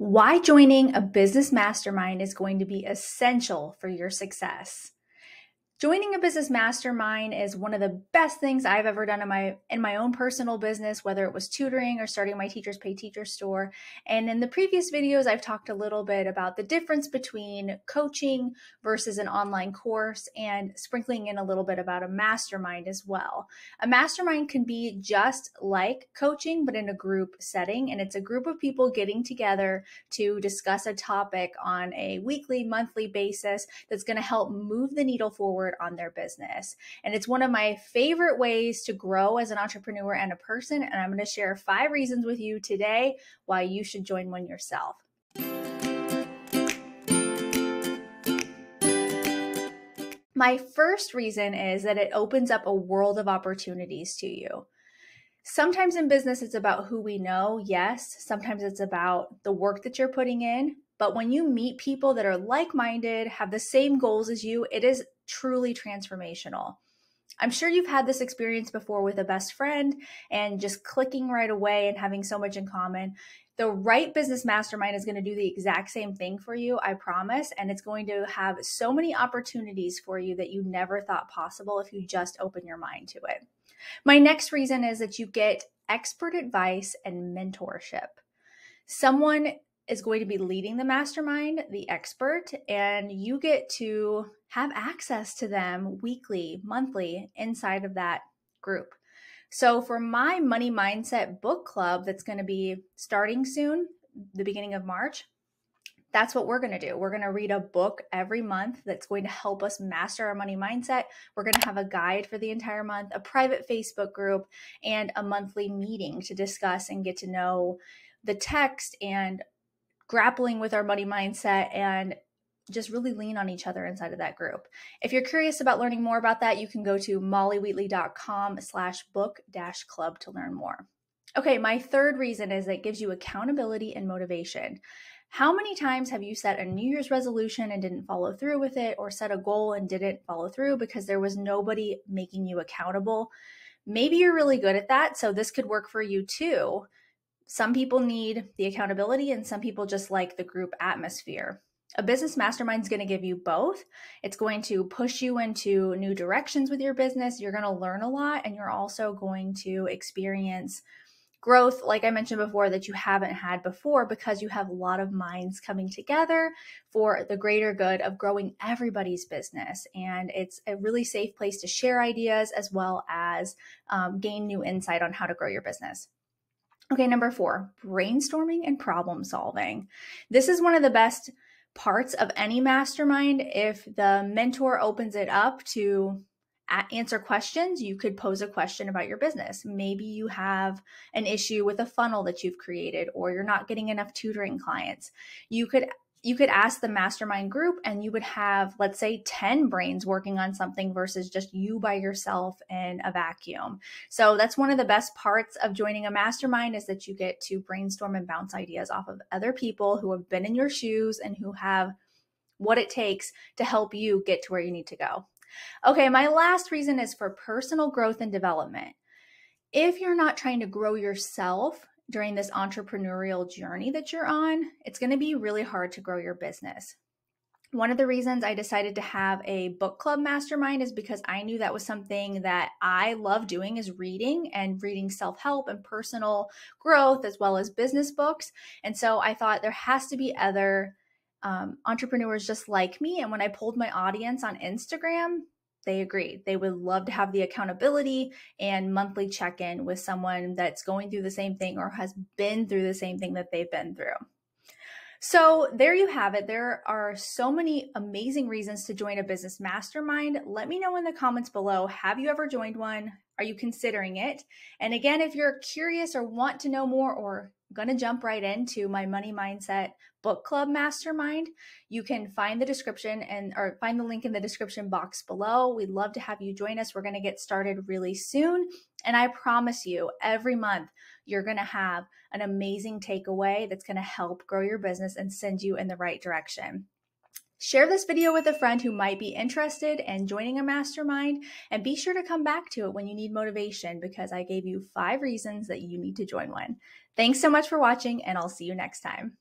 Why joining a business mastermind is going to be essential for your success. Joining a business mastermind is one of the best things I've ever done in my in my own personal business, whether it was tutoring or starting my Teachers Pay Teacher store. And in the previous videos, I've talked a little bit about the difference between coaching versus an online course and sprinkling in a little bit about a mastermind as well. A mastermind can be just like coaching, but in a group setting, and it's a group of people getting together to discuss a topic on a weekly, monthly basis that's going to help move the needle forward forward on their business. And it's one of my favorite ways to grow as an entrepreneur and a person. And I'm going to share five reasons with you today why you should join one yourself. My first reason is that it opens up a world of opportunities to you. Sometimes in business, it's about who we know, yes. Sometimes it's about the work that you're putting in. But when you meet people that are like minded, have the same goals as you, it is truly transformational. I'm sure you've had this experience before with a best friend and just clicking right away and having so much in common. The right business mastermind is going to do the exact same thing for you, I promise. And it's going to have so many opportunities for you that you never thought possible if you just open your mind to it. My next reason is that you get expert advice and mentorship. Someone is going to be leading the mastermind, the expert, and you get to have access to them weekly, monthly inside of that group. So, for my money mindset book club that's going to be starting soon, the beginning of March, that's what we're going to do. We're going to read a book every month that's going to help us master our money mindset. We're going to have a guide for the entire month, a private Facebook group, and a monthly meeting to discuss and get to know the text and grappling with our money mindset and just really lean on each other inside of that group. If you're curious about learning more about that, you can go to mollywheatley.com slash book dash club to learn more. Okay, my third reason is that it gives you accountability and motivation. How many times have you set a New Year's resolution and didn't follow through with it, or set a goal and didn't follow through because there was nobody making you accountable? Maybe you're really good at that, so this could work for you too some people need the accountability and some people just like the group atmosphere. A business mastermind is going to give you both. It's going to push you into new directions with your business. You're going to learn a lot and you're also going to experience growth, like I mentioned before, that you haven't had before because you have a lot of minds coming together for the greater good of growing everybody's business. And it's a really safe place to share ideas as well as um, gain new insight on how to grow your business. Okay, number four, brainstorming and problem solving. This is one of the best parts of any mastermind. If the mentor opens it up to answer questions, you could pose a question about your business. Maybe you have an issue with a funnel that you've created, or you're not getting enough tutoring clients. You could you could ask the mastermind group and you would have let's say 10 brains working on something versus just you by yourself in a vacuum. So that's one of the best parts of joining a mastermind is that you get to brainstorm and bounce ideas off of other people who have been in your shoes and who have what it takes to help you get to where you need to go. Okay my last reason is for personal growth and development. If you're not trying to grow yourself during this entrepreneurial journey that you're on, it's going to be really hard to grow your business. One of the reasons I decided to have a book club mastermind is because I knew that was something that I love doing is reading and reading self-help and personal growth as well as business books. And so I thought there has to be other um, entrepreneurs just like me. And when I pulled my audience on Instagram, they agreed. They would love to have the accountability and monthly check in with someone that's going through the same thing or has been through the same thing that they've been through. So, there you have it. There are so many amazing reasons to join a business mastermind. Let me know in the comments below have you ever joined one? Are you considering it? And again, if you're curious or want to know more or going to jump right into my money mindset book club mastermind. You can find the description and or find the link in the description box below. We'd love to have you join us. We're going to get started really soon. And i promise you every month you're going to have an amazing takeaway that's going to help grow your business and send you in the right direction Share this video with a friend who might be interested in joining a mastermind and be sure to come back to it when you need motivation because I gave you five reasons that you need to join one. Thanks so much for watching and I'll see you next time.